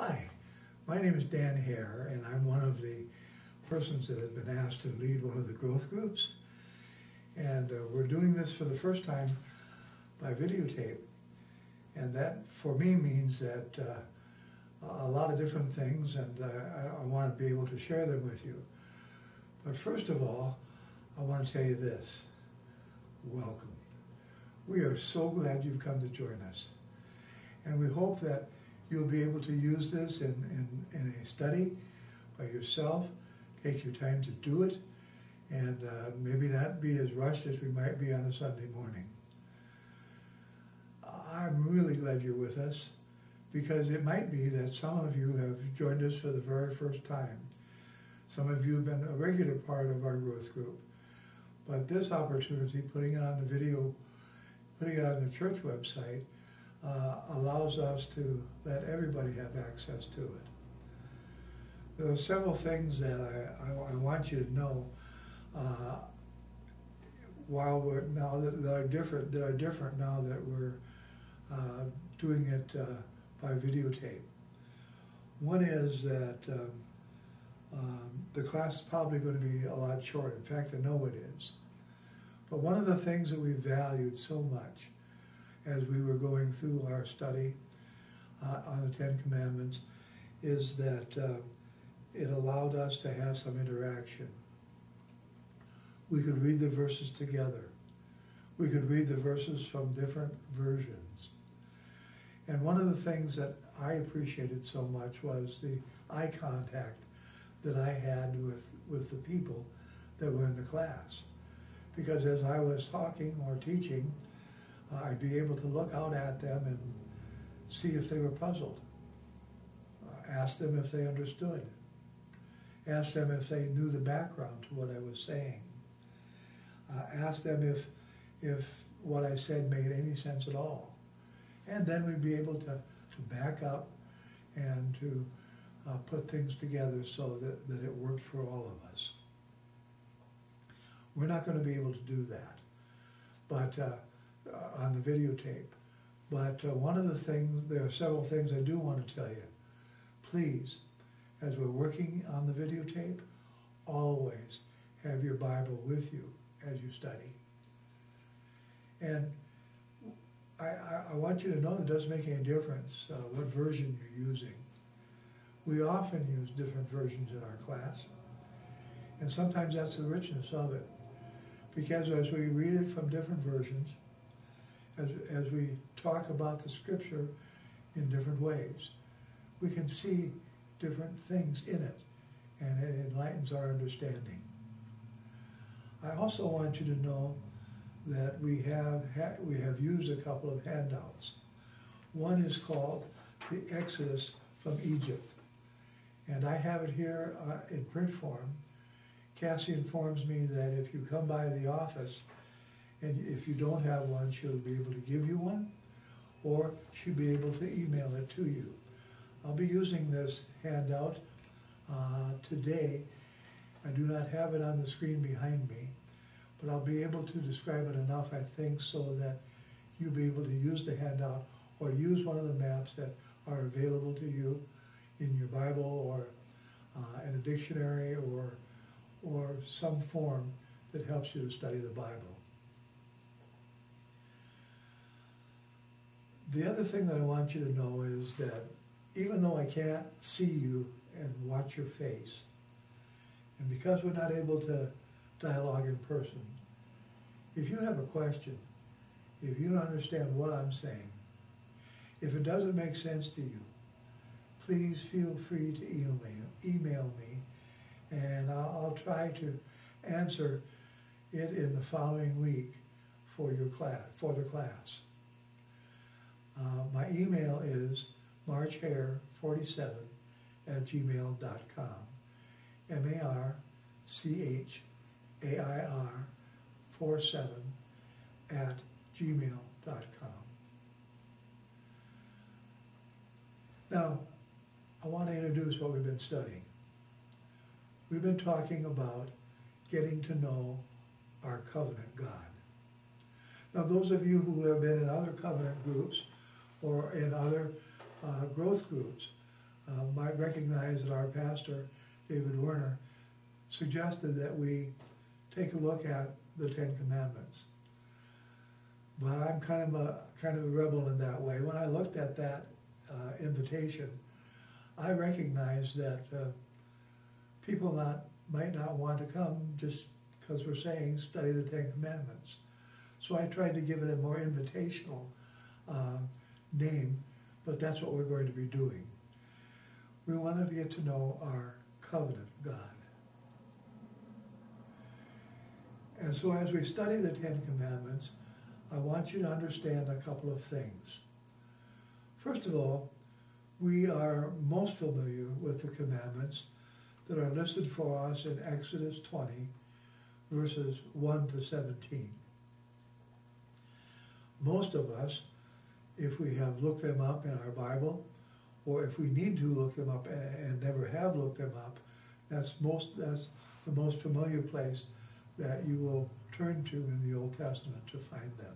Hi, my name is Dan Hair, and I'm one of the persons that have been asked to lead one of the growth groups. And uh, we're doing this for the first time by videotape. And that, for me, means that uh, a lot of different things, and uh, I, I want to be able to share them with you. But first of all, I want to tell you this. Welcome. We are so glad you've come to join us. And we hope that you'll be able to use this in, in, in a study by yourself. Take your time to do it, and uh, maybe not be as rushed as we might be on a Sunday morning. I'm really glad you're with us because it might be that some of you have joined us for the very first time. Some of you have been a regular part of our growth group. But this opportunity, putting it on the video, putting it on the church website, uh, allows us to let everybody have access to it. There are several things that I, I, I want you to know uh, while we're now that, that, are different that are different now that we're uh, doing it uh, by videotape. One is that um, um, the class is probably going to be a lot shorter. In fact, I know it is. But one of the things that we valued so much as we were going through our study uh, on the Ten Commandments is that uh, it allowed us to have some interaction. We could read the verses together. We could read the verses from different versions. And one of the things that I appreciated so much was the eye contact that I had with, with the people that were in the class. Because as I was talking or teaching, I'd be able to look out at them and see if they were puzzled. Ask them if they understood. Ask them if they knew the background to what I was saying. Ask them if, if what I said made any sense at all. And then we'd be able to, to back up and to uh, put things together so that, that it worked for all of us. We're not going to be able to do that. But uh, uh, on the videotape. But uh, one of the things, there are several things I do want to tell you. Please, as we're working on the videotape, always have your Bible with you as you study. And I, I, want you to know it doesn't make any difference uh, what version you're using. We often use different versions in our class. And sometimes that's the richness of it. Because as we read it from different versions, as, as we talk about the scripture in different ways. We can see different things in it, and it enlightens our understanding. I also want you to know that we have, we have used a couple of handouts. One is called the Exodus from Egypt. And I have it here uh, in print form. Cassie informs me that if you come by the office and if you don't have one, she'll be able to give you one, or she'll be able to email it to you. I'll be using this handout uh, today. I do not have it on the screen behind me, but I'll be able to describe it enough, I think, so that you'll be able to use the handout or use one of the maps that are available to you in your Bible or uh, in a dictionary or, or some form that helps you to study the Bible. The other thing that I want you to know is that even though I can't see you and watch your face, and because we're not able to dialogue in person, if you have a question, if you don't understand what I'm saying, if it doesn't make sense to you, please feel free to email me, email me and I'll, I'll try to answer it in the following week for your class, for the class. Uh, my email is marchhair47 at gmail.com. M-A-R-C-H-A-I-R 47 at gmail.com. Now, I want to introduce what we've been studying. We've been talking about getting to know our covenant God. Now, those of you who have been in other covenant groups or in other uh, growth groups, uh, might recognize that our pastor, David Werner, suggested that we take a look at the Ten Commandments. But I'm kind of a kind of a rebel in that way. When I looked at that uh, invitation, I recognized that uh, people not might not want to come just because we're saying study the Ten Commandments. So I tried to give it a more invitational uh, name, but that's what we're going to be doing. We wanted to get to know our covenant God. And so as we study the Ten Commandments, I want you to understand a couple of things. First of all, we are most familiar with the commandments that are listed for us in Exodus 20, verses 1 to 17. Most of us, if we have looked them up in our Bible, or if we need to look them up and never have looked them up, that's most that's the most familiar place that you will turn to in the Old Testament to find them.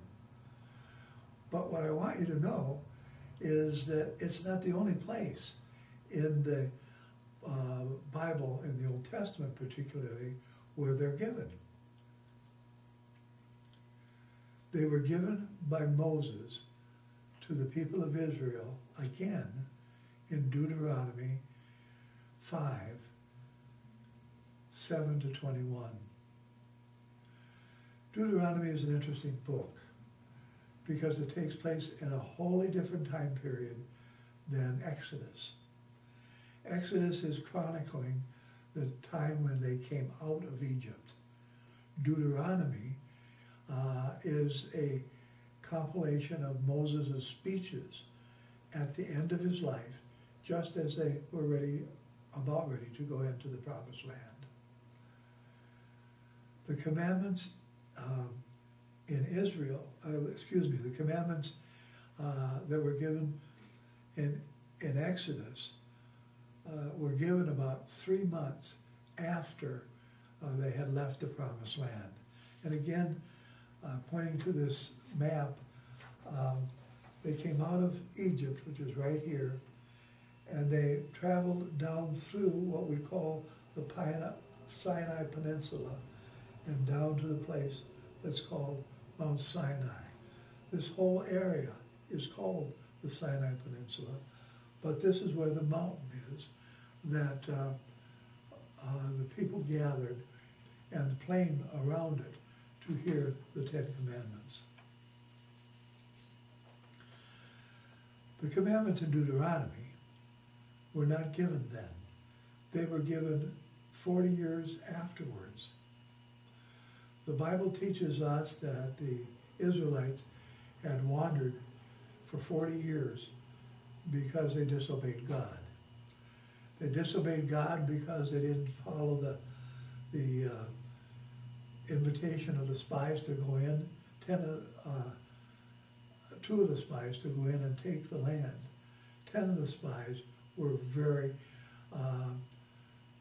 But what I want you to know is that it's not the only place in the uh, Bible, in the Old Testament particularly, where they're given. They were given by Moses to the people of Israel again in Deuteronomy 5 7 to 21. Deuteronomy is an interesting book because it takes place in a wholly different time period than Exodus. Exodus is chronicling the time when they came out of Egypt. Deuteronomy uh, is a compilation of Moses' speeches at the end of his life, just as they were ready, about ready to go into the promised land. The commandments um, in Israel, uh, excuse me, the commandments uh, that were given in, in Exodus uh, were given about three months after uh, they had left the promised land. And again, uh, pointing to this map, um, they came out of Egypt, which is right here, and they traveled down through what we call the Sinai Peninsula and down to the place that's called Mount Sinai. This whole area is called the Sinai Peninsula, but this is where the mountain is that uh, uh, the people gathered and the plain around it to hear the Ten Commandments. The commandments in Deuteronomy were not given then. They were given 40 years afterwards. The Bible teaches us that the Israelites had wandered for 40 years because they disobeyed God. They disobeyed God because they didn't follow the, the uh, invitation of the spies to go in. Ten, uh, two of the spies to go in and take the land. Ten of the spies were very uh,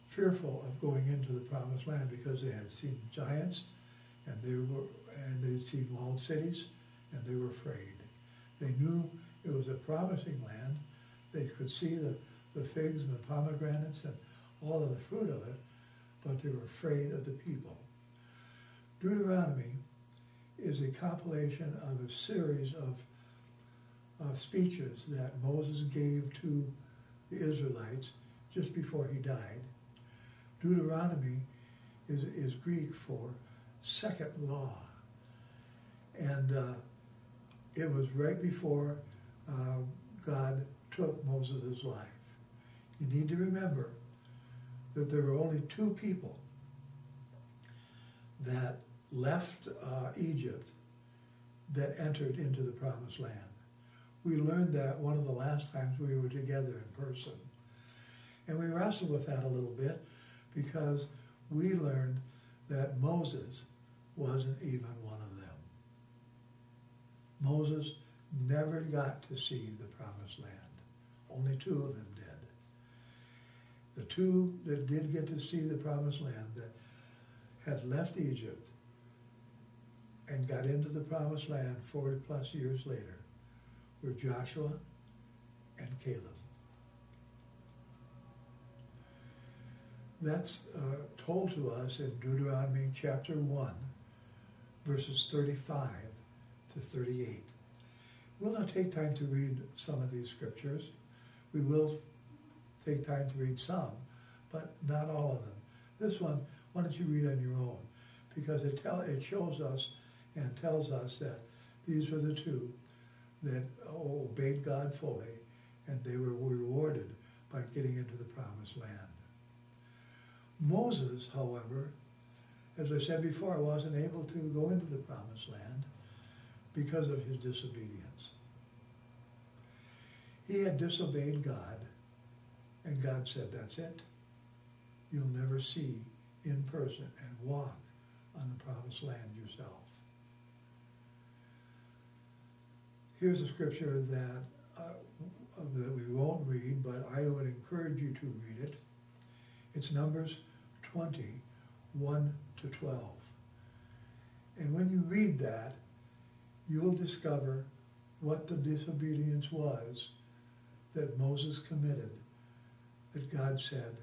fearful of going into the promised land because they had seen giants and they were and they'd seen walled cities and they were afraid. They knew it was a promising land. They could see the, the figs and the pomegranates and all of the fruit of it, but they were afraid of the people. Deuteronomy is a compilation of a series of uh, speeches that Moses gave to the Israelites just before he died. Deuteronomy is, is Greek for second law. And uh, it was right before uh, God took Moses' life. You need to remember that there were only two people that left uh, Egypt that entered into the promised land. We learned that one of the last times we were together in person. And we wrestled with that a little bit because we learned that Moses wasn't even one of them. Moses never got to see the promised land. Only two of them did. The two that did get to see the promised land that had left Egypt and got into the promised land 40 plus years later were Joshua and Caleb. That's uh, told to us in Deuteronomy chapter 1, verses 35 to 38. We'll not take time to read some of these scriptures. We will take time to read some, but not all of them. This one, why don't you read on your own? Because it, tell, it shows us and tells us that these were the two that oh, obeyed God fully, and they were rewarded by getting into the promised land. Moses, however, as I said before, wasn't able to go into the promised land because of his disobedience. He had disobeyed God, and God said, that's it. You'll never see in person and walk on the promised land yourself. Here's a scripture that, uh, that we won't read, but I would encourage you to read it. It's Numbers 20, 1 to 12. And when you read that, you'll discover what the disobedience was that Moses committed, that God said,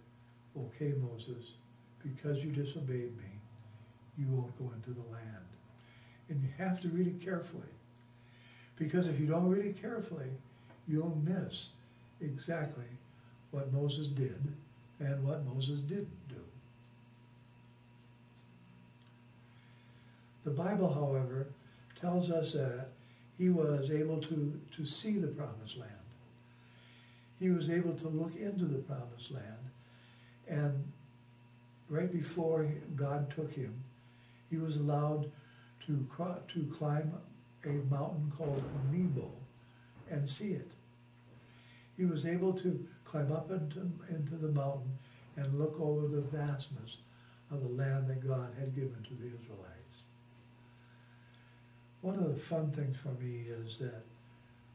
okay, Moses, because you disobeyed me, you won't go into the land. And you have to read it carefully. Because if you don't read it carefully, you'll miss exactly what Moses did and what Moses didn't do. The Bible, however, tells us that he was able to, to see the promised land. He was able to look into the promised land. And right before God took him, he was allowed to, to climb a mountain called Nebo and see it. He was able to climb up into, into the mountain and look over the vastness of the land that God had given to the Israelites. One of the fun things for me is that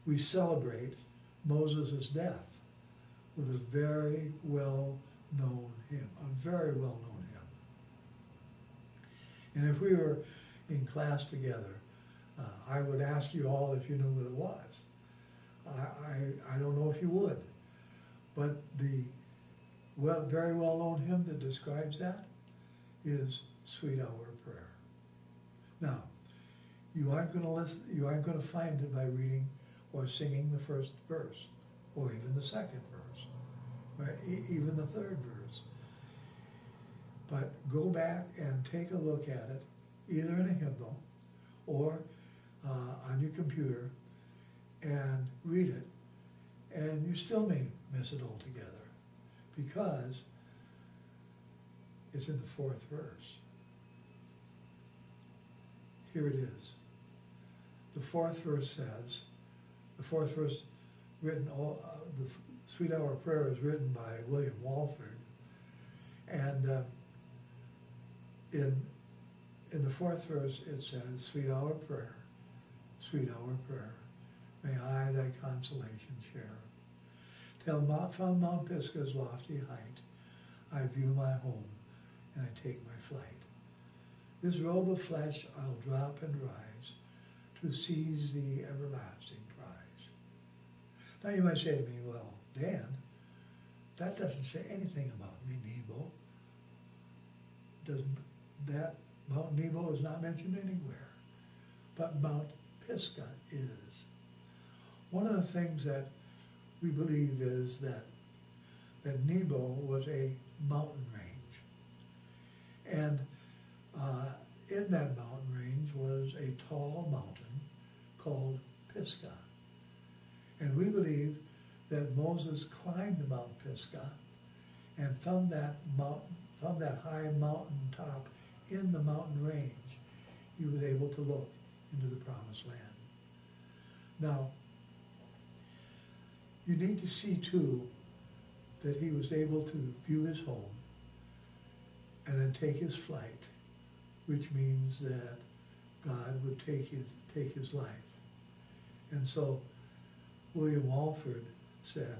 we celebrate Moses' death with a very well-known hymn, a very well-known hymn. And if we were in class together, uh, I would ask you all if you knew what it was. I, I, I don't know if you would, but the well, very well-known hymn that describes that is Sweet Hour of Prayer. Now, you aren't going to listen, you aren't going to find it by reading or singing the first verse, or even the second verse, or even the third verse. But go back and take a look at it, either in a hymnal or uh, on your computer, and read it. And you still may miss it altogether because it's in the fourth verse. Here it is. The fourth verse says, the fourth verse written, all, uh, the Sweet Hour Prayer is written by William Walford. And uh, in, in the fourth verse it says, Sweet Hour Prayer, Sweet Hour Prayer, may I thy consolation share. Till from Mount Pisgah's lofty height, I view my home and I take my flight. This robe of flesh I'll drop and rise to seize the everlasting prize. Now you might say to me, well, Dan, that doesn't say anything about me, Nebo. Doesn't that Mount Nebo is not mentioned anywhere, but Mount Pisgah is. One of the things that we believe is that that Nebo was a mountain range, and uh, in that mountain range was a tall mountain called Pisgah. And we believe that Moses climbed the Mount Pisgah and from that mountain, from that high mountain top in the mountain range, he was able to look into the promised land. Now, you need to see too that he was able to view his home and then take his flight which means that God would take his, take his life. And so William Walford said,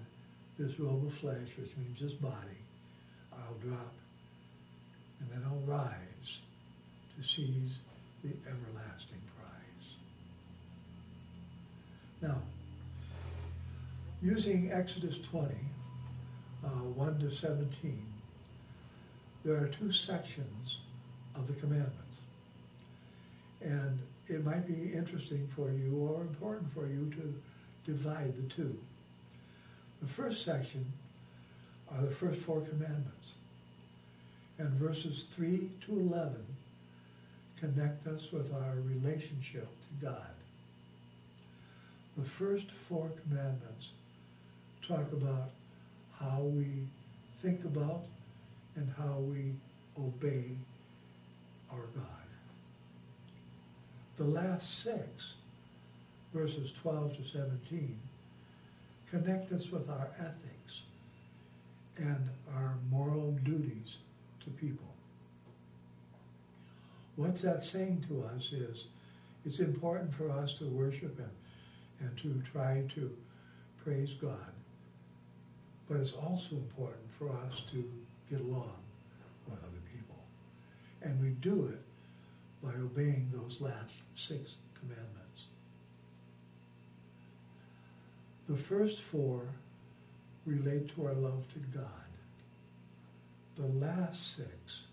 this robe of flesh, which means his body, I'll drop, and then I'll rise to seize the everlasting. Now, using Exodus 20, uh, 1 to 17, there are two sections of the commandments. And it might be interesting for you or important for you to divide the two. The first section are the first four commandments. And verses 3 to 11 connect us with our relationship to God. The first four commandments talk about how we think about and how we obey our God. The last six, verses 12 to 17, connect us with our ethics and our moral duties to people. What's that saying to us is it's important for us to worship Him and to try to praise God. But it's also important for us to get along with other people. And we do it by obeying those last six commandments. The first four relate to our love to God. The last six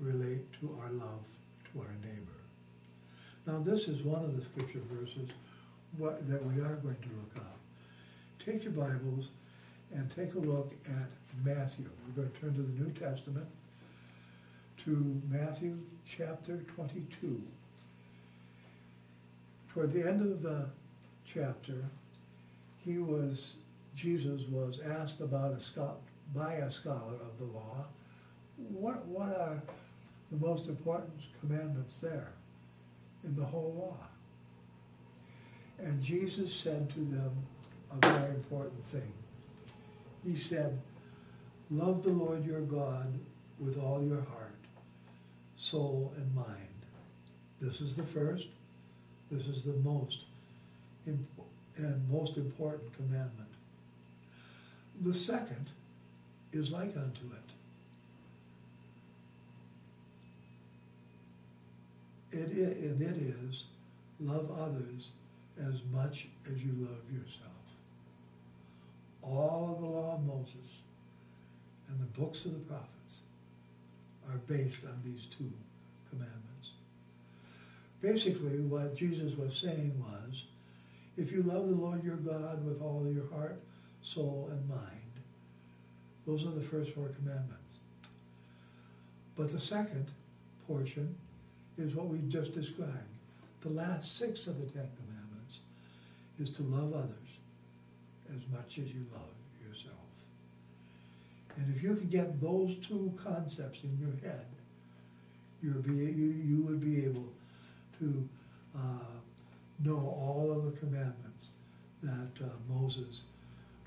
relate to our love to our neighbor. Now this is one of the scripture verses what, that we are going to look up. Take your Bibles and take a look at Matthew. We're going to turn to the New Testament to Matthew chapter 22. Toward the end of the chapter, he was, Jesus was asked about a scholar, by a scholar of the law, what, what are the most important commandments there in the whole law? And Jesus said to them a very important thing. He said, love the Lord your God with all your heart, soul, and mind. This is the first. This is the most and most important commandment. The second is like unto it. It, it, and it is love others as much as you love yourself. All of the law of Moses and the books of the prophets are based on these two commandments. Basically, what Jesus was saying was, if you love the Lord your God with all your heart, soul, and mind, those are the first four commandments. But the second portion is what we just described. The last six of the Ten Commandments is to love others as much as you love yourself. And if you can get those two concepts in your head, you'll be, you, you would be able to uh, know all of the commandments that uh, Moses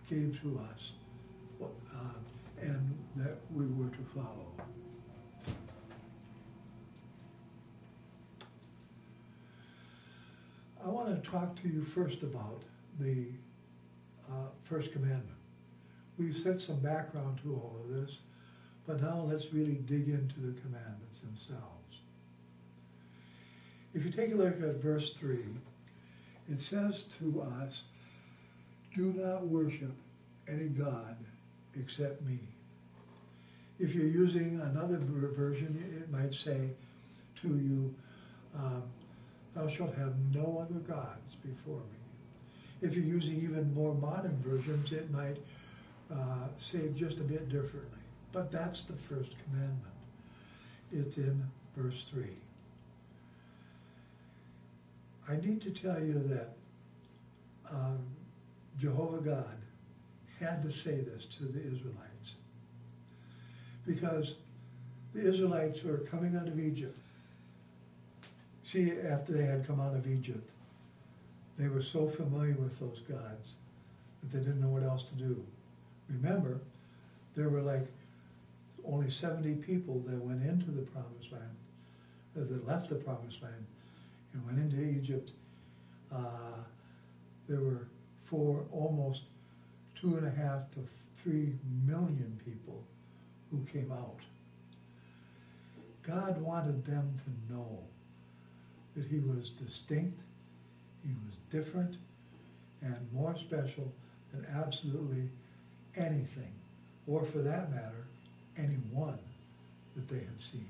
gave to us uh, and that we were to follow. Want to talk to you first about the uh, first commandment. We've set some background to all of this, but now let's really dig into the commandments themselves. If you take a look at verse 3, it says to us, do not worship any God except me. If you're using another version, it might say to you, um, thou shalt have no other gods before me. If you're using even more modern versions, it might uh, say just a bit differently. But that's the first commandment. It's in verse 3. I need to tell you that uh, Jehovah God had to say this to the Israelites because the Israelites were coming out of Egypt. See, after they had come out of Egypt, they were so familiar with those gods that they didn't know what else to do. Remember, there were like only 70 people that went into the promised land, that left the promised land and went into Egypt. Uh, there were four, almost two and a half to three million people who came out. God wanted them to know that he was distinct, he was different, and more special than absolutely anything, or for that matter, anyone that they had seen.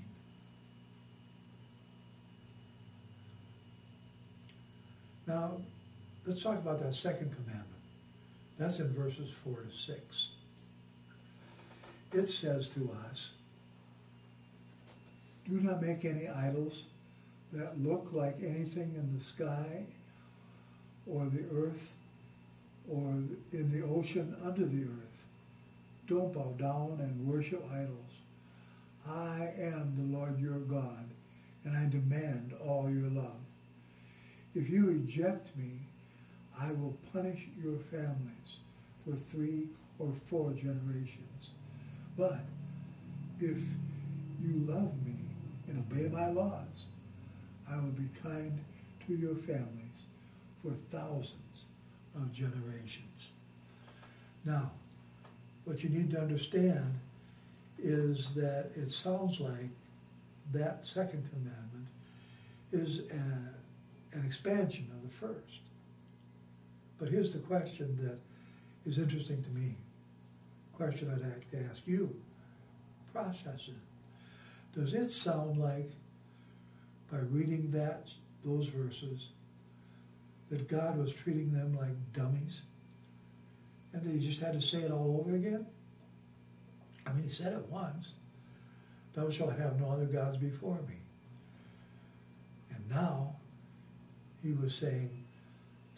Now, let's talk about that second commandment. That's in verses 4 to 6. It says to us, Do not make any idols that look like anything in the sky or the earth or in the ocean under the earth. Don't bow down and worship idols. I am the Lord your God, and I demand all your love. If you reject me, I will punish your families for three or four generations. But if you love me and obey my laws, I will be kind to your families for thousands of generations. Now, what you need to understand is that it sounds like that second commandment is a, an expansion of the first. But here's the question that is interesting to me. Question I'd like to ask you. Process it. Does it sound like, by reading that those verses, that God was treating them like dummies? And he just had to say it all over again? I mean, he said it once. Thou shalt have no other gods before me. And now, he was saying,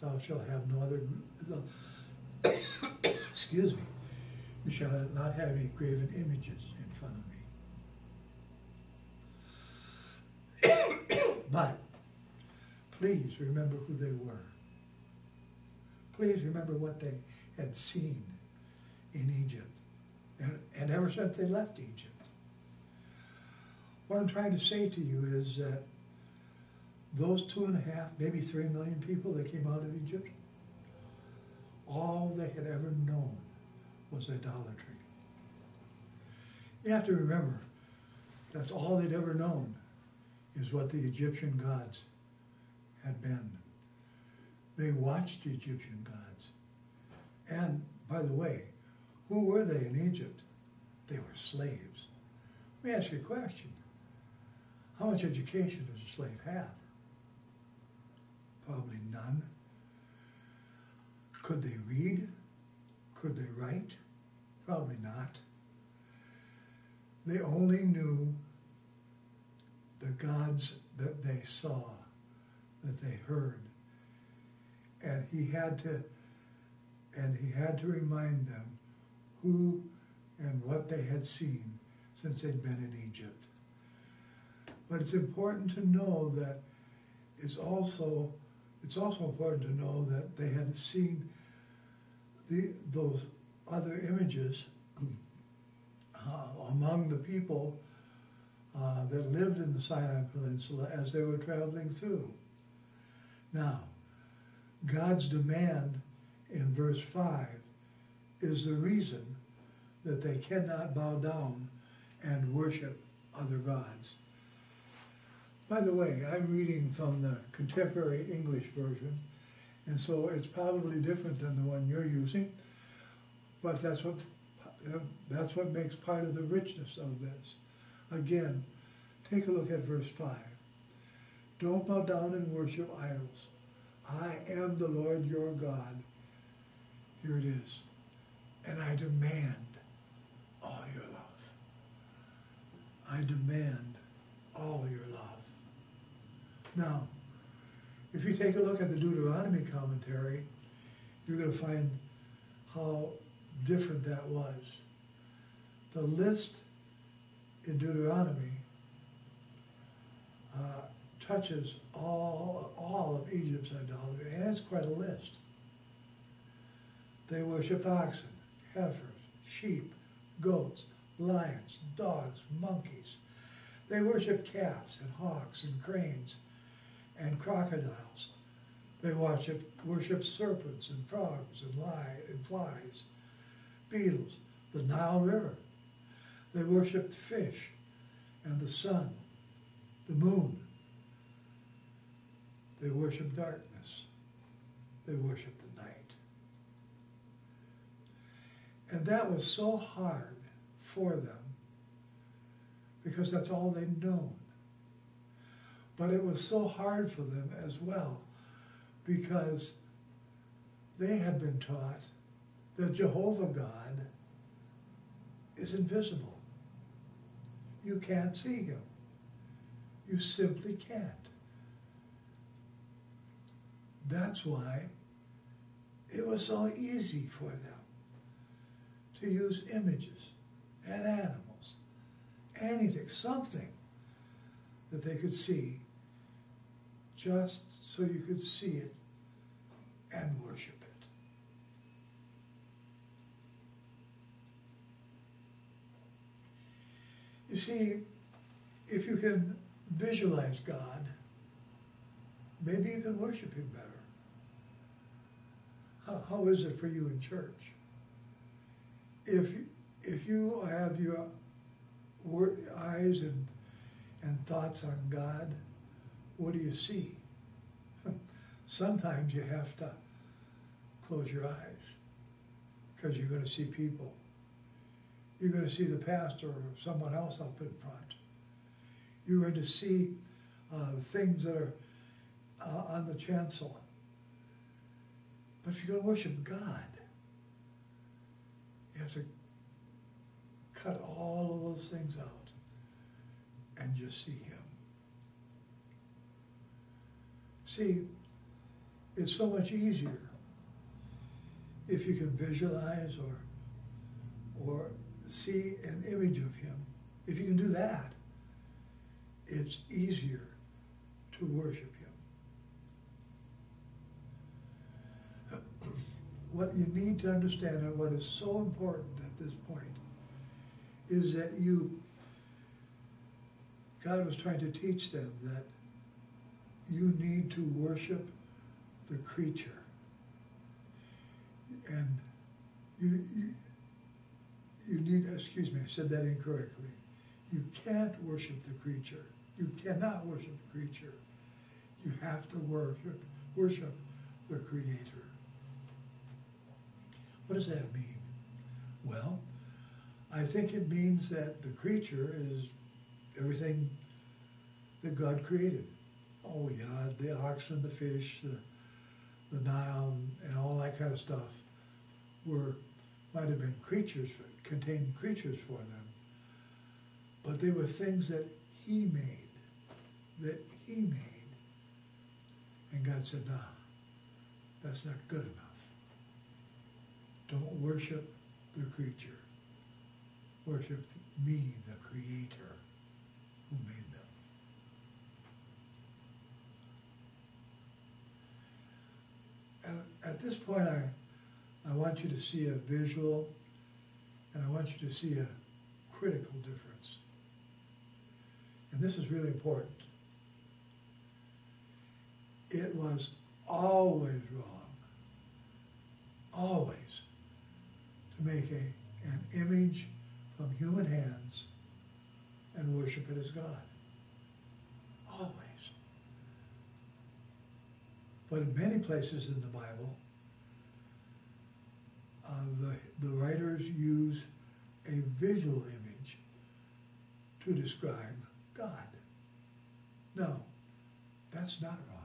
thou shalt have no other, excuse me, you shall not have any graven images in front of me. But please remember who they were. Please remember what they had seen in Egypt and, and ever since they left Egypt. What I'm trying to say to you is that those two and a half, maybe three million people that came out of Egypt, all they had ever known was idolatry. You have to remember, that's all they'd ever known is what the Egyptian gods had been. They watched the Egyptian gods. And, by the way, who were they in Egypt? They were slaves. Let me ask you a question. How much education does a slave have? Probably none. Could they read? Could they write? Probably not. They only knew the gods that they saw, that they heard. And he had to and he had to remind them who and what they had seen since they'd been in Egypt. But it's important to know that it's also it's also important to know that they had seen the, those other images uh, among the people uh, that lived in the Sinai Peninsula as they were traveling through. Now, God's demand in verse 5 is the reason that they cannot bow down and worship other gods. By the way, I'm reading from the contemporary English version, and so it's probably different than the one you're using, but that's what, that's what makes part of the richness of this. Again, take a look at verse 5. Don't bow down and worship idols. I am the Lord your God. Here it is. And I demand all your love. I demand all your love. Now, if you take a look at the Deuteronomy commentary, you're going to find how different that was. The list in Deuteronomy uh, touches all, all of Egypt's idolatry, and it's quite a list. They worshipped oxen, heifers, sheep, goats, lions, dogs, monkeys. They worshipped cats and hawks and cranes and crocodiles. They worship, worship serpents and frogs and, lie, and flies, beetles, the Nile River. They worshiped fish and the sun, the moon. They worshipped darkness. They worshipped the night. And that was so hard for them because that's all they'd known. But it was so hard for them as well because they had been taught that Jehovah God is invisible. You can't see him. You simply can't. That's why it was so easy for them to use images and animals, anything, something that they could see, just so you could see it and worship it. You see, if you can visualize God, maybe you can worship Him better. How, how is it for you in church? If, if you have your eyes and, and thoughts on God, what do you see? Sometimes you have to close your eyes because you're going to see people. You're going to see the pastor or someone else up in front. You're going to see uh, things that are uh, on the chancel. But if you're going to worship God, you have to cut all of those things out and just see Him. See, it's so much easier if you can visualize or, or see an image of Him. If you can do that, it's easier to worship Him. What you need to understand and what is so important at this point is that you, God was trying to teach them that you need to worship the creature. And you, you, you need, excuse me, I said that incorrectly. You can't worship the creature. You cannot worship the creature. You have to worship, worship the Creator. What does that mean? Well, I think it means that the creature is everything that God created. Oh yeah, the oxen, the fish, the, the Nile, and all that kind of stuff were might have been creatures, contained creatures for them, but they were things that He made that he made. And God said, no, that's not good enough. Don't worship the creature. Worship me, the creator who made them. At this point, I, I want you to see a visual and I want you to see a critical difference. And this is really important it was always wrong, always, to make a, an image from human hands and worship it as God. Always. But in many places in the Bible, uh, the, the writers use a visual image to describe God. No, that's not wrong.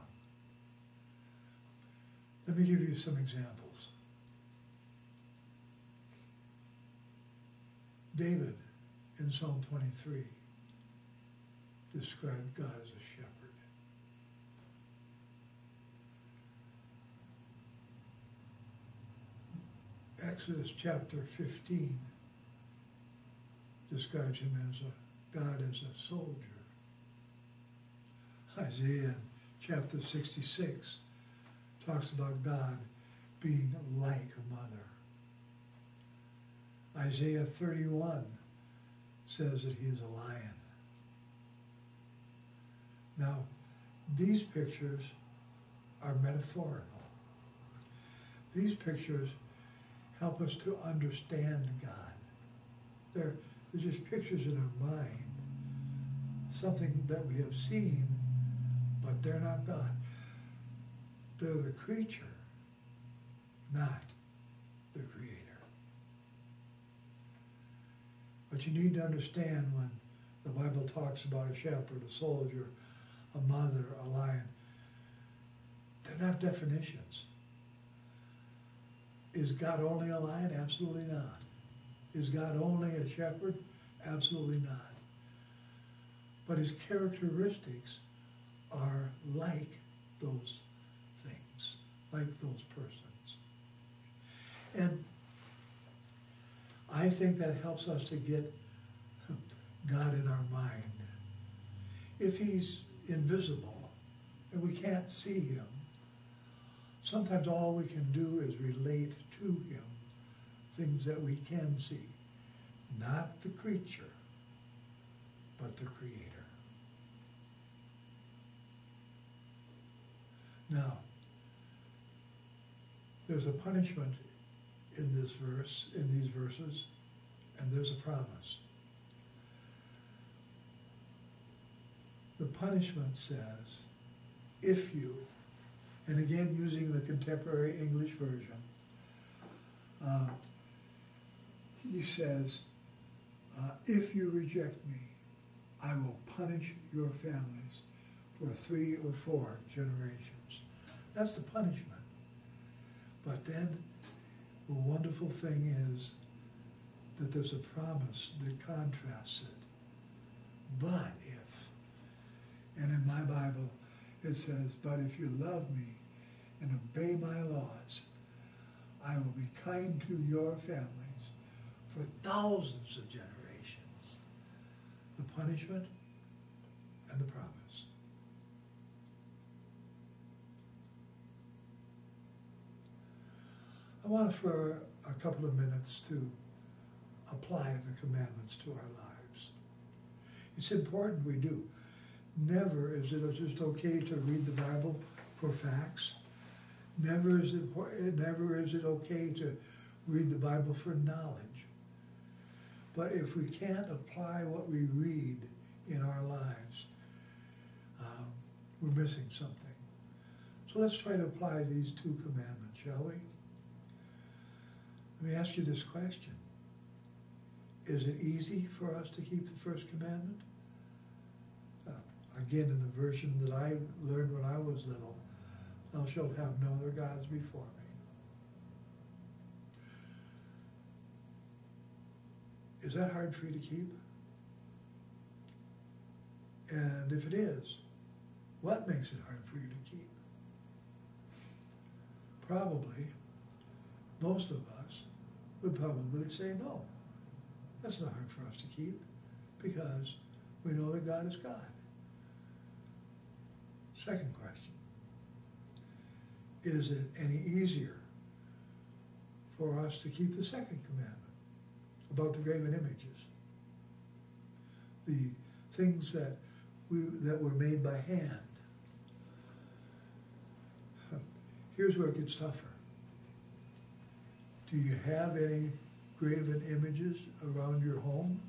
Let me give you some examples. David in Psalm 23 described God as a shepherd. Exodus chapter 15 describes him as a God as a soldier. Isaiah chapter 66 talks about God being like a mother. Isaiah 31 says that he is a lion. Now, these pictures are metaphorical. These pictures help us to understand God. They're, they're just pictures in our mind, something that we have seen, but they're not God. They're the creature, not the creator. But you need to understand when The Bible talks about a shepherd, a soldier, a mother, a lion. They're not definitions. Is God only a lion? Absolutely not. Is God only a shepherd? Absolutely not. But his characteristics are like those things, like those persons. And I think that helps us to get God in our mind. If he's invisible and we can't see him, sometimes all we can do is relate to him things that we can see, not the creature, but the creator. Now, there's a punishment in this verse, in these verses, and there's a promise. The punishment says, if you, and again using the contemporary English version, uh, he says, uh, if you reject me, I will punish your families for three or four generations. That's the punishment. But then the wonderful thing is that there's a promise that contrasts it. But if, and in my Bible it says, but if you love me and obey my laws, I will be kind to your families for thousands of generations. The punishment and the promise. I want for a couple of minutes to apply the commandments to our lives. It's important we do. Never is it just okay to read the Bible for facts. Never is it never is it okay to read the Bible for knowledge. But if we can't apply what we read in our lives, um, we're missing something. So let's try to apply these two commandments, shall we? Let me ask you this question. Is it easy for us to keep the first commandment? Uh, again, in the version that I learned when I was little, thou shalt have no other gods before me. Is that hard for you to keep? And if it is, what makes it hard for you to keep? Probably, most of us would probably say no. That's not hard for us to keep because we know that God is God. Second question Is it any easier for us to keep the second commandment about the graven images? The things that we that were made by hand. Here's where it gets tougher. Do you have any graven images around your home?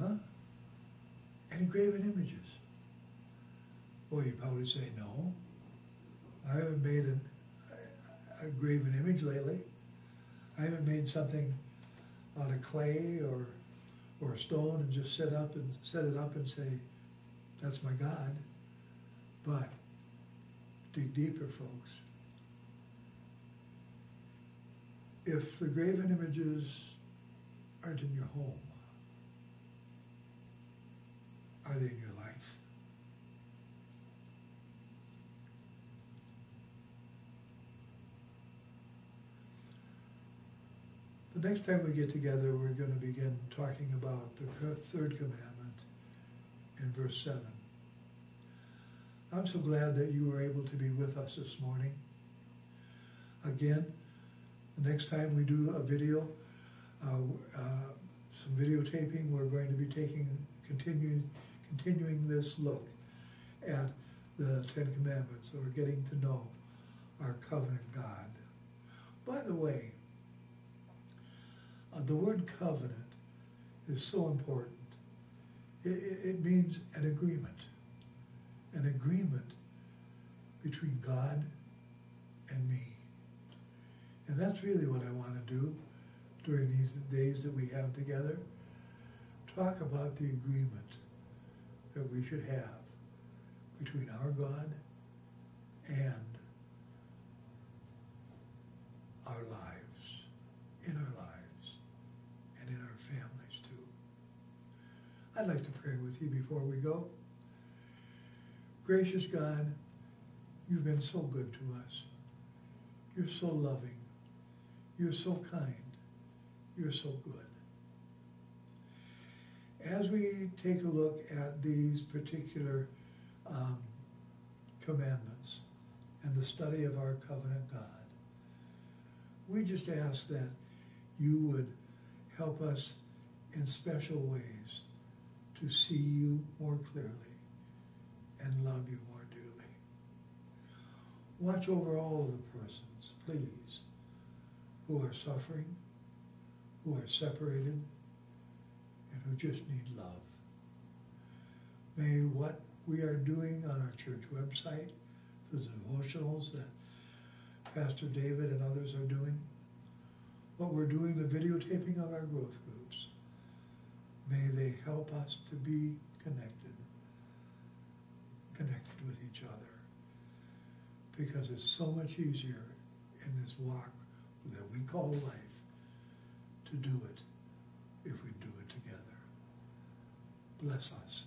Huh? Any graven images? Well, you probably say no. I haven't made an, a, graven image lately. I haven't made something out of clay or or stone and just set up and set it up and say, that's my God. But dig deeper, folks. if the graven images aren't in your home, are they in your life? The next time we get together, we're going to begin talking about the third commandment in verse 7. I'm so glad that you were able to be with us this morning. Again, the next time we do a video, uh, uh, some videotaping, we're going to be taking, continuing, continuing this look at the Ten Commandments. So we're getting to know our covenant God. By the way, uh, the word covenant is so important. It, it, it means an agreement, an agreement between God and me. And that's really what I want to do during these days that we have together, talk about the agreement that we should have between our God and our lives, in our lives, and in our families too. I'd like to pray with you before we go. Gracious God, you've been so good to us. You're so loving. You're so kind. You're so good. As we take a look at these particular um, commandments and the study of our covenant God, we just ask that you would help us in special ways to see you more clearly and love you more dearly. Watch over all of the persons, please, who are suffering, who are separated, and who just need love. May what we are doing on our church website, through the devotionals that Pastor David and others are doing, what we're doing, the videotaping of our growth groups, may they help us to be connected, connected with each other. Because it's so much easier in this walk that we call life to do it if we do it together. Bless us